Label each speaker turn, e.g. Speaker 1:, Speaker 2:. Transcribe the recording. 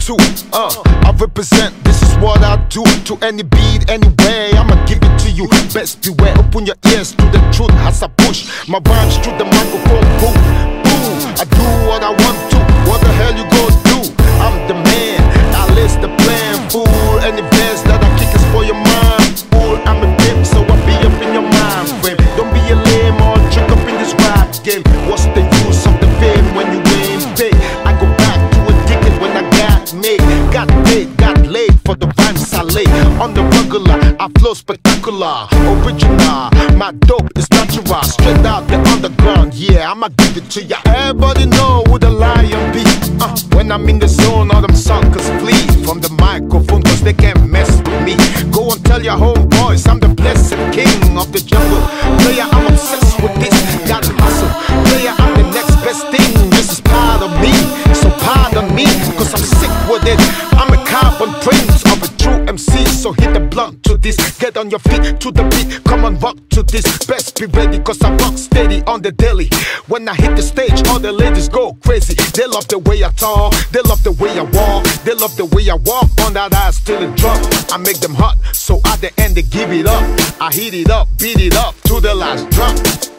Speaker 1: too. Uh, I represent, this is what I do. To any beat, anyway, I'ma give it to you. Best beware, open your ears to the truth as I push my rhymes through the microphone. Boom, boom. I do what I want to. What the hell you gonna do? I'm the man. I list the plan, fool. Any best that I kick is for your mind, fool. I'm a pimp, so I be up in your mind frame. Don't be a lame or trick up in this rap game. What's the use of the fame when you got paid, got laid for the rhymes I lay. On the regular, I flow spectacular, original. My dope is natural, straight out the underground. Yeah, I'ma give it to ya. Everybody know who the lion be. Uh, when I'm in the zone, all them suckers flee carbon prince of a true MC, so hit the blunt to this. Get on your feet to the beat, come on, rock to this. Best be ready, cause I rock steady on the daily. When I hit the stage, all the ladies go crazy. They love the way I talk, they love the way I walk, they love the way I walk on that ass till it drop. I make them hot, so at the end they give it up. I heat it up, beat it up to the last drop.